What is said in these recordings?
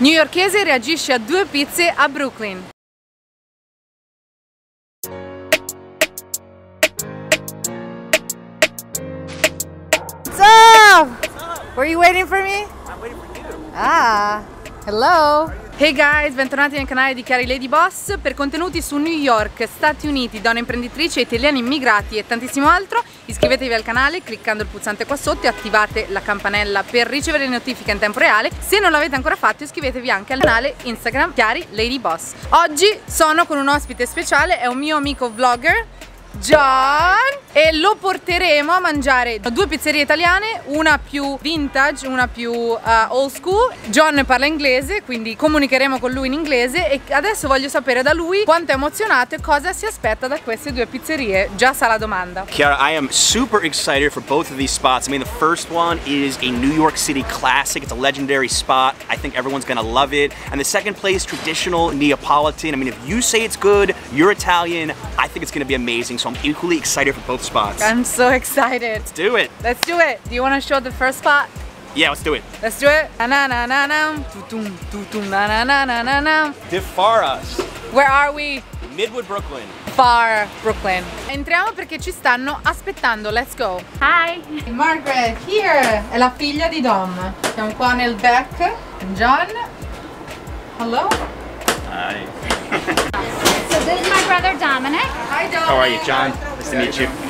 Newyorkese reagisce a due pizze a Brooklyn. What's up? Were you waiting for me? I'm waiting for you. Ah, hello. Hey guys, bentornati nel canale di Chiari Lady Boss per contenuti su New York, Stati Uniti, donne imprenditrici, italiani immigrati e tantissimo altro. Iscrivetevi al canale cliccando il pulsante qua sotto e attivate la campanella per ricevere le notifiche in tempo reale. Se non l'avete ancora fatto iscrivetevi anche al canale Instagram Chiari Lady Boss. Oggi sono con un ospite speciale, è un mio amico vlogger John e lo porteremo a mangiare due pizzerie italiane, una più vintage, una più uh, old school. John parla inglese, quindi comunicheremo con lui in inglese e adesso voglio sapere da lui quanto è emozionato e cosa si aspetta da queste due pizzerie. Già sa la domanda. Chiara, I am super excited for both of these spots. I mean, the first one is a New York City classic. It's a legendary spot. I think everyone's gonna love it. And the second place, traditional Neapolitan. I mean, if you say it's good, you're Italian, I think it's gonna be amazing. So I'm equally excited for both spots. I'm so excited. Let's do it. Let's do it. Do you want to show the first spot? Yeah, let's do it. Let's do it. Na na na na na. Tutum tutum na na na na na na. Defaras, Where are we? Midwood, Brooklyn. Far Brooklyn. Entriamo perché ci stanno aspettando. Let's go. Hi. Margaret, here. È la figlia di Dom. Siamo qua nel back. John. Hello. Hi. So this is my brother Dominic. Hi Dom. How are you, John? Nice to meet you.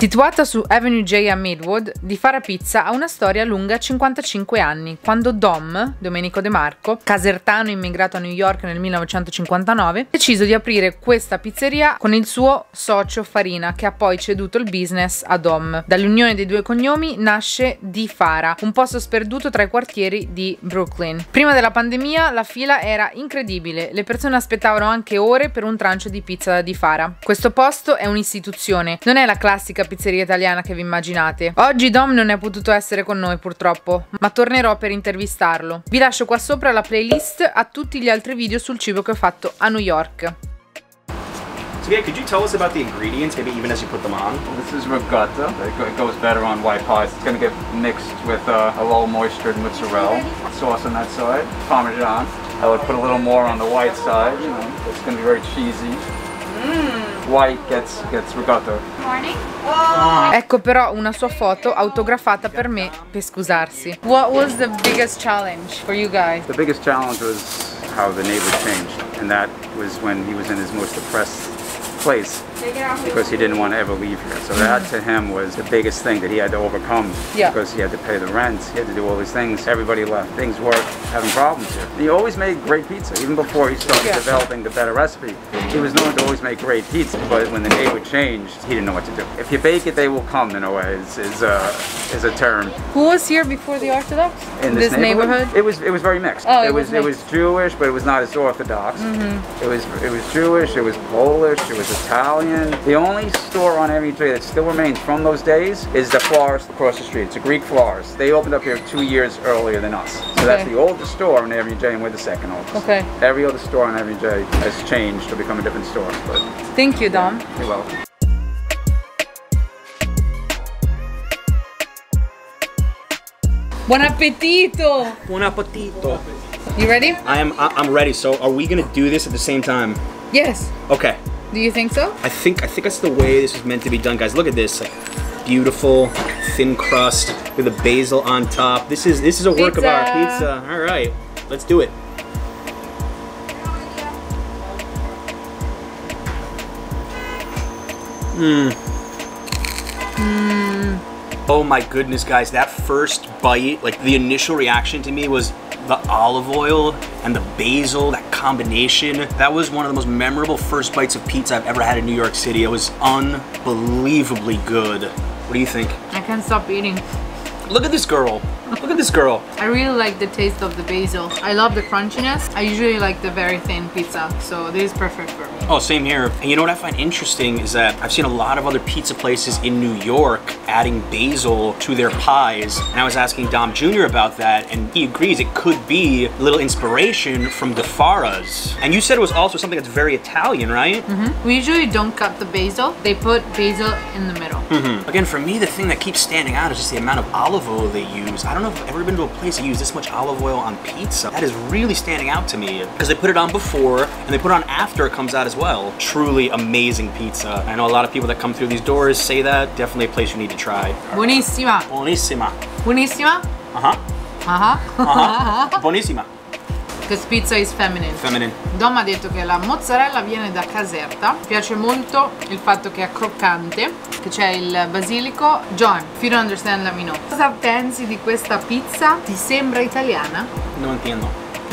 Situata su Avenue J a Midwood, Di Fara Pizza ha una storia lunga 55 anni, quando Dom, Domenico De Marco, casertano immigrato a New York nel 1959, deciso di aprire questa pizzeria con il suo socio Farina, che ha poi ceduto il business a Dom. Dall'unione dei due cognomi nasce Di Fara, un posto sperduto tra i quartieri di Brooklyn. Prima della pandemia la fila era incredibile, le persone aspettavano anche ore per un trancio di pizza da Di Fara. Questo posto è un'istituzione, non è la classica pizzeria italiana che vi immaginate. Oggi Dom non è potuto essere con noi purtroppo, ma tornerò per intervistarlo. Vi lascio qua sopra la playlist a tutti gli altri video sul cibo che ho fatto a New York. So yeah, could you tell us about the ingredients, maybe even as you put them on? This is ricotta. It go- it goes better on white pies. It's going to get mixed with uh, a low moistured mozzarella sauce on that side. Parmesan. I would put a little more on the white side. You know, it's going to be very cheesy. White gets gets ricotta. Morning. Ecco però una sua foto autografata per me per scusarsi. What was the biggest challenge for you guys? The biggest challenge was how the neighbor changed, and that was when he was in his most depressed place because he didn't want to ever leave here. So that to him was the biggest thing that he had to overcome Yeah. because he had to pay the rent, he had to do all these things. Everybody left. Things were having problems here. He always made great pizza, even before he started Yeah. developing the better recipe. He was known to always make great pizza, but when the neighbor changed, he didn't know what to do. If you bake it, they will come. In a way, is is a is a term Who was here before the Orthodox? in this, neighborhood. It was it was very mixed. Oh, it it was was, it was. Jewish, but it was not as orthodox. Mm -hmm. It was it was Jewish. It was Polish. It was Italian. The only store on Avenue J that still remains from those days is the florist across the street. It's a Greek florist. They opened up here two years earlier than us. So that's the oldest store on Avenue J, and we're the second oldest. Okay. Every other store on Avenue J has changed to become a different store. But Thank you, Dom. you're welcome. Buon appetito! Buon appetito. You ready? I am I- I'm ready. So are we gonna do this at the same time? Yes. Okay. Do you think so? I think I think that's the way this is meant to be done, guys. Look at this, like beautiful thin crust with a basil on top. This is this is a work of art Pizza. pizza. All right, let's do it. Hmm. Oh my goodness, guys! That first bite, like the initial reaction to me was the olive oil and the basil, that combination. That was one of the most memorable first bites of pizza I've ever had in New York City. It was unbelievably good. What do you think? I can't stop eating. Look at this girl. Look at this girl. I really like the taste of the basil. I love the crunchiness. I usually like the very thin pizza, so this is perfect for me. Oh, same here. And you know what I find interesting is that I've seen a lot of other pizza places in New York adding basil to their pies. And I was asking Dom Jr. about that, and he agrees it could be a little inspiration from the Faras. And you said it was also something that's very Italian, right? Mm -hmm. We usually don't cut the basil. They put basil in the middle. Again, for me, the thing that keeps standing out is just the amount of olive oil they use. I don't don't know if I've ever been to a place that used this much olive oil on pizza. That is really standing out to me because they put it on before and they put it on after it comes out as well. Truly amazing pizza. I know a lot of people that come through these doors say that. Definitely a place you need to try. Buonissima. Buonissima. Buonissima? Uh-huh. Ah. Uh-huh. Buonissima. Because pizza is feminine. Feminine. Dom ha detto che la mozzarella viene da Caserta. Piace molto il fatto che è croccante, che c'è il basilico. John, if you don't understand, let me know. Cosa pensi di questa pizza? Ti sembra italiana? No entiendo.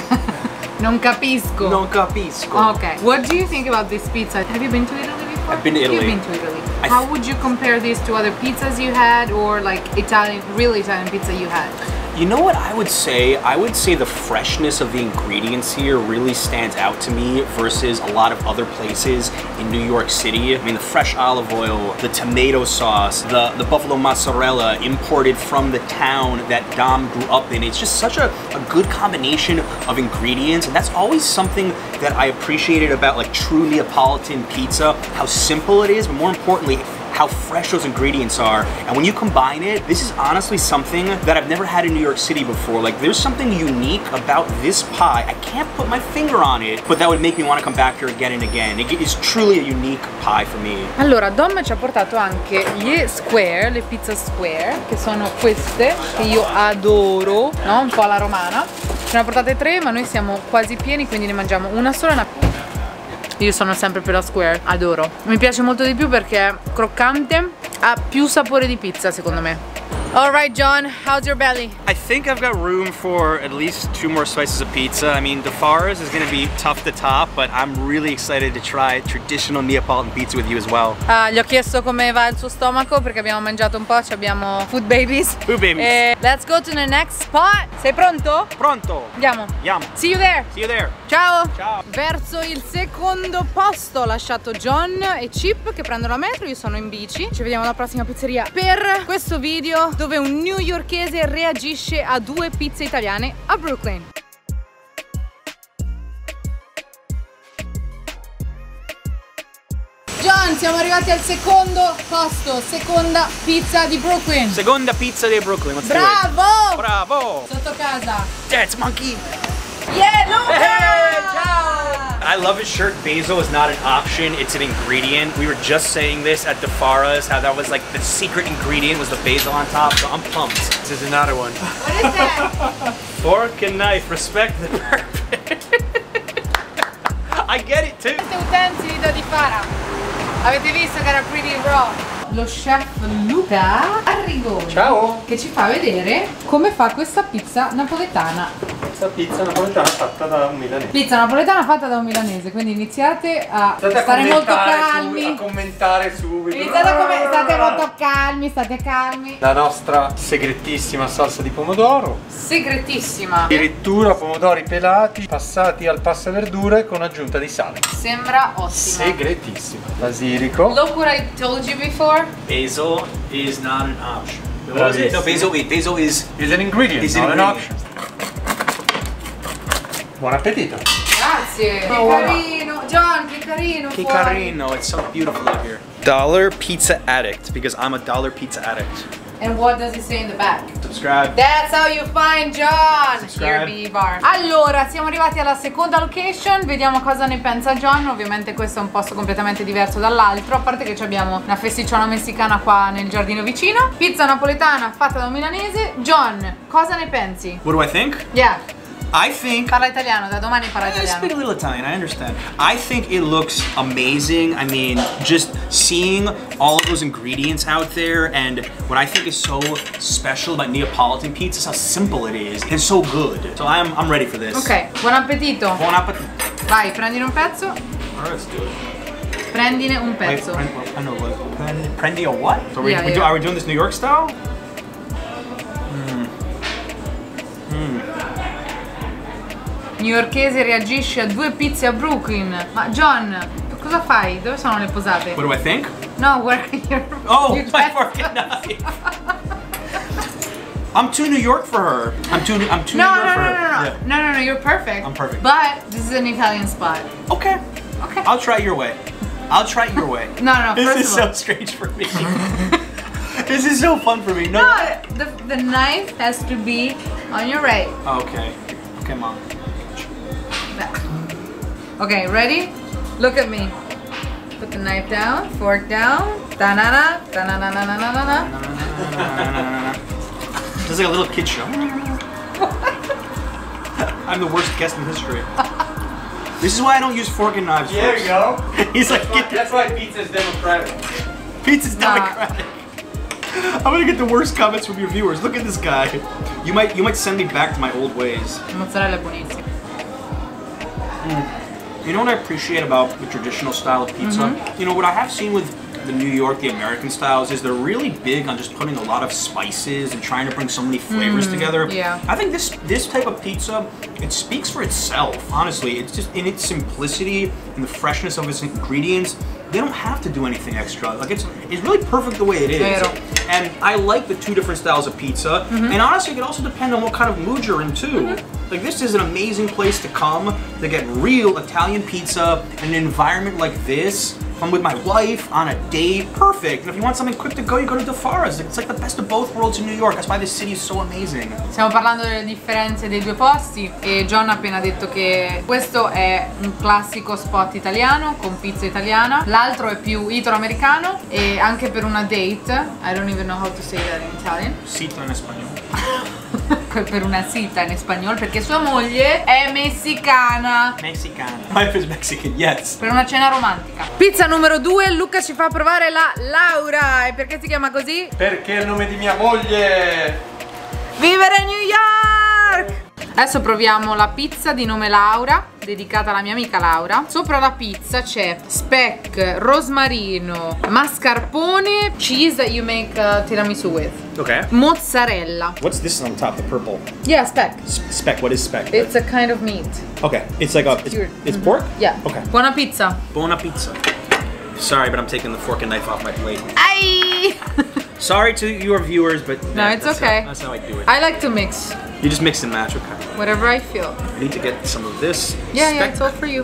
Non capisco. Non capisco. Okay. What do you think about this pizza? Have you been to Italy before? I've been to Italy. You've been to Italy. I How would you compare this to other pizzas you had or like Italian, real Italian pizza you had? You know what I would say? I would say the freshness of the ingredients here really stands out to me versus a lot of other places in New York City. I mean, the fresh olive oil, the tomato sauce, the, the buffalo mozzarella imported from the town that Dom grew up in. It's just such a, a good combination of ingredients. And that's always something that I appreciated about like true Neapolitan pizza, how simple it is, but more importantly, how fresh those ingredients are. And when you combine it, this is honestly something that I've never had in New York City before. Like there's something unique about this pie. I can't put my finger on it, but that would make me want to come back here again and again. It is truly a unique pie for me. Allora, Dom ci ha portato anche gli square, le pizza square, che sono queste, che io adoro, no? Un po' alla romana. Ce ne ha portate tre, ma noi siamo quasi pieni, quindi ne mangiamo una sola una... Io sono sempre per la square, adoro. Mi piace molto di più perché è croccante, ha più sapore di pizza secondo me. Alright John, how's your belly? I think I've got room for at least two more slices of pizza. I mean, DeFara's is gonna be tough to top, but I'm really excited to try traditional Neapolitan pizza with you as well. Ah, gli ho chiesto come va il suo stomaco perché abbiamo mangiato un po', ci abbiamo food babies. Food babies. E let's go to the next spot. Sei pronto? Pronto! Andiamo. Yum. See you there. See you there. Ciao. Ciao. Verso il secondo posto ho lasciato John e Chip che prendono la metro, io sono in bici. Ci vediamo alla prossima pizzeria per questo video dove un newyorkese reagisce a due pizze italiane a Brooklyn. John, siamo arrivati al secondo posto, seconda pizza di Brooklyn. Seconda pizza di Brooklyn. Do Bravo! Bravo! Sotto casa. Dance monkey. Yeah, Luca! Hey, ciao! I love his shirt. Basil is not an option, it's an ingredient. We were just saying this at Di Fara's, how that was like the secret ingredient was the basil on top, so I'm pumped. This is another one. What is that? Fork and knife, respect the purpose. I get it too. Questi utensili da di Fara. Avete visto che era pretty raw. Lo chef Luca Arrigoni. Ciao! Che ci fa vedere come fa questa pizza napoletana. Questa pizza napoletana fatta da un milanese. Pizza napoletana fatta da un milanese, quindi iniziate a State a stare molto commentare su- calmi. a commentare subito. Iniziate a come state molto calmi, state calmi. La nostra segretissima salsa di pomodoro. Segretissima. Addirittura pomodori pelati passati al passaverdure con aggiunta di sale. Sembra ottima. Segretissima. Basilico. Look what I told you before. Basil is not an option. What it? No, basil, wait, basil is Is an ingredient, Is an not an ingredient. Buon appetito. Grazie. Che Oh, carino. John, che carino. Che fuori. carino, it's so beautiful out here. Dollar Pizza Addict, because I'm a dollar pizza addict. And what does it say in the back? Subscribe. That's how you find John. Subscribe. Here be bar. Allora, siamo arrivati alla seconda location. Vediamo cosa ne pensa John. Ovviamente questo è un posto completamente diverso dall'altro. A parte che ci abbiamo una festicciona messicana qua nel giardino vicino. Pizza napoletana fatta da un milanese. John, cosa ne pensi? What do I think? Yeah, I think parla italiano, da domani parla I speak a little Italian, I understand. I think it looks amazing. I mean, just seeing all of those ingredients out there, and what I think is so special about Neapolitan pizza is how simple it is and so good. So I'm, I'm ready for this. Ok, buon appetito. Buon appetito. Vai, prendine un pezzo. Alright, let's do it. Prendine un Wait, pezzo. prend, I know. Prend, prendi a what? So we, Yeah, we Do, are we doing this New York style? Newyorkese reagisce a due pizze a Brooklyn. Ma Jon, tu cosa fai? Dove sono le posate? What do I think? No, where are your Oh, my utensils? fork knife. I'm too New York for her. I'm too. I'm too No, New York no, for no, her. no, no, Yeah. no, no, no, you're perfect. I'm perfect. But this is an Italian spot. Okay. Okay. I'll try it your way. I'll try it your way. No, no, This is so strange for me. This is so fun for me. No. No, the, the knife has to be on your right. Okay. Okay, mom. Okay, ready? Look at me. Put the knife down, fork down. Ta-na-na, ta-na-na-na-na-na-na. This is like a little kid show. I'm the worst guest in history. This is why I don't use fork and knives. There you go. He's like, get That's why pizza's democratic. Pizza's Nah. democratic. I'm gonna get the worst comments from your viewers. Look at this guy. You might you might send me back to my old ways. Mozzarella è buonissima. You know what I appreciate about the traditional style of pizza? Mm-hmm. You know what I have seen with the New York, the American styles is they're really big on just putting a lot of spices and trying to bring so many flavors together. Mm, yeah. I think this this type of pizza it speaks for itself. Honestly, it's just in its simplicity and the freshness of its ingredients. They don't have to do anything extra. Like it's it's really perfect the way it is. And I like the two different styles of pizza. Mm-hmm. And honestly, it can also depend on what kind of mood you're in too. Like this is an amazing place to come to get real Italian pizza in an environment like this. I'm with my wife on a date, perfect. And if you want something quick to go, you go to Di Fara's. It's like the best of both worlds in New York. That's why this city is so amazing. Stiamo parlando delle differenze dei due posti e Jon ha appena detto che questo è un classico spot italiano con pizza italiana, l'altro è più italo-americano e anche per una date, I don't even know how to say that in Italian, Cito in español. per una cita in spagnolo perché sua moglie è messicana. Mexicana. My wife is Mexican, yes. Per una cena romantica. Pizza numero 2, Luca ci fa provare la Laura. E perché si chiama così? Perché il nome di mia moglie? Vivere New York! Adesso proviamo la pizza di nome Laura, dedicata alla mia amica Laura. Sopra la pizza c'è speck, rosmarino, mascarpone, cheese that you make uh, tiramisu with, Okay. mozzarella. What's this on top, the purple? Yeah, speck. Speck, what is speck? It's a kind of meat. okay, it's like a, it's- it's pork? Yeah. Okay. Buona pizza. Buona pizza. Sorry, but I'm taking the fork and knife off my plate. Ai! Sorry to your viewers, but No, that- it's okay. How, that's how I do it. I like to mix you just mix and match. Okay. whatever I feel. I need to get some of this. Yeah, yeah, speck. it's all for you.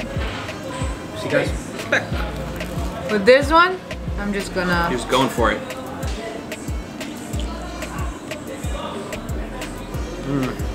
See, guys, speck. With this one, I'm just gonna. He was going for it. Mm.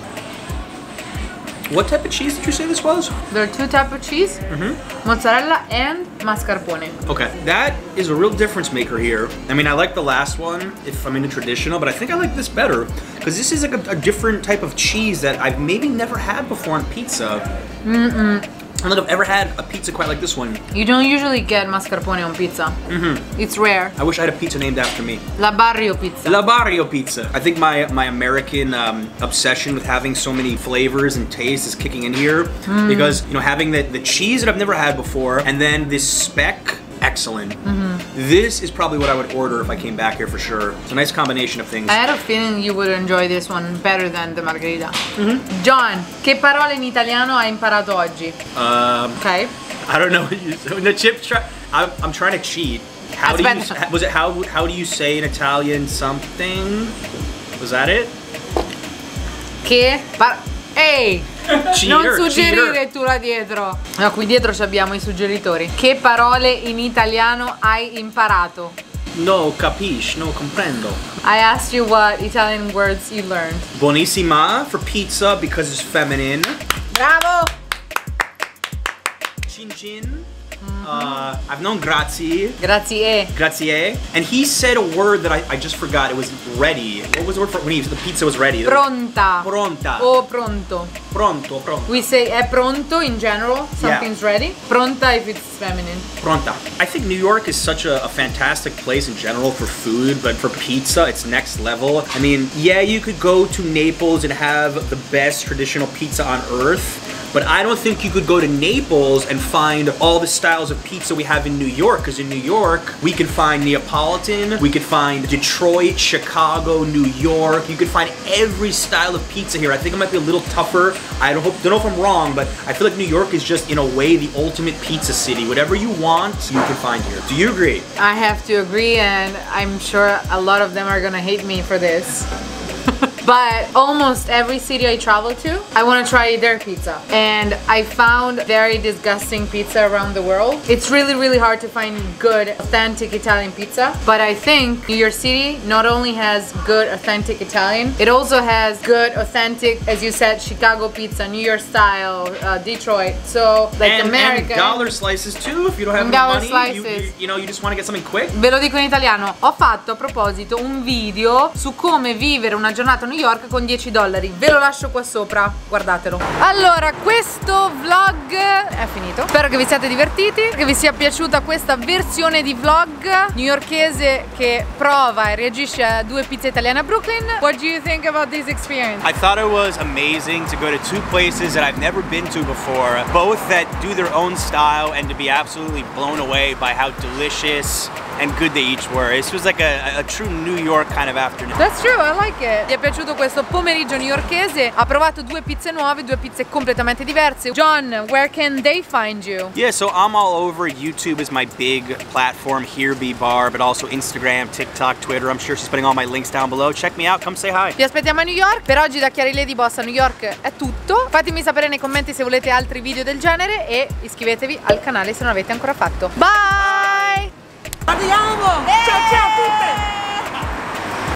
What type of cheese did you say this was? There are two type of cheese, mm-hmm. mozzarella and mascarpone. Okay, that is a real difference maker here. I mean, I like the last one if I'm into traditional, but I think I like this better because this is like a, a different type of cheese that I've maybe never had before on pizza. Mm-mm. I don't think I've ever had a pizza quite like this one. You don't usually get mascarpone on pizza. Mm-hmm. It's rare. I wish I had a pizza named after me. La Barrio pizza. La Barrio pizza. I think my my American um, obsession with having so many flavors and tastes is kicking in here because you know having the the cheese that I've never had before, and then this speck. Excellent. This is probably what I would order if I came back here for sure. It's a nice combination of things. I had a feeling you would enjoy this one better than the margherita. Jon, che parole in italiano hai imparato oggi? Um, Ok? I don't know. what you The chips. Try, I'm, I'm trying to cheat. How do you? Was it how? How do you say in Italian something? Was that it? Che? Par- Ehi! Cheater. non suggerire cheater. tu là dietro. No, qui dietro abbiamo i suggeritori. Che parole in italiano hai imparato? No capisci, no comprendo. I asked you what Italian words you learned. Buonissima for pizza because it's feminine. Bravo! Chin chin. Uh, I've known grazie. Grazie. Grazie. And he said a word that I, I just forgot. It was ready. What was the word for when he the pizza was ready? Pronta. Pronta. Oh, pronto. Pronto, pronto. We say è pronto in general, something's ready. Pronta if it's feminine. Pronta. I think New York is such a, a fantastic place in general for food, but for pizza, it's next level. I mean, yeah, you could go to Naples and have the best traditional pizza on earth. But I don't think you could go to Naples and find all the styles of pizza we have in New York. Because in New York, we can find Neapolitan, we could find Detroit, Chicago, New York. You could find every style of pizza here. I think it might be a little tougher. I don't, hope, don't know if I'm wrong, but I feel like New York is just, in a way, the ultimate pizza city. Whatever you want, you can find here. Do you agree? I have to agree, and I'm sure a lot of them are gonna hate me for this. But almost every city I travel to, I want to try their pizza. And I found very disgusting pizza around the world. It's really, really hard to find good, authentic Italian pizza. But I think New York City not only has good, authentic Italian, it also has good, authentic, as you said, Chicago pizza, New York style, uh, Detroit. So, like and, American. and dollar slices too if you don't have Dollar money. You, slices. you, you know, you just want to get something quick. Ve lo dico in italiano, ho fatto a proposito un video su come vivere una giornata a New York con 10 dollari. Ve lo lascio qua sopra, guardatelo. Allora, questo vlog è finito. Spero che vi siate divertiti, che vi sia piaciuta questa versione di vlog newyorkese che prova e reagisce a due pizze italiane a Brooklyn. What do you think about this experience? I thought it was amazing to go to two places that I've never been to before, both that do their own style and to be absolutely blown away by how delicious and good they each were. This was like a, a true New York kind of afternoon. That's true, I like it. Ti è piaciuto questo pomeriggio newyorkese? Ha provato due pizze nuove, due pizze completamente diverse. John, where can they find you? Yeah, so I'm all over. YouTube is my big platform, Here Be Bar, but also Instagram, TikTok, Twitter. I'm sure she's putting all my links down below. Check me out, come say hi. Vi aspettiamo a New York. Per oggi da Chiari Lady Boss a New York è tutto. Fatemi sapere nei commenti se volete altri video del genere e iscrivetevi al canale se non l'avete ancora fatto. Bye! Andiamo!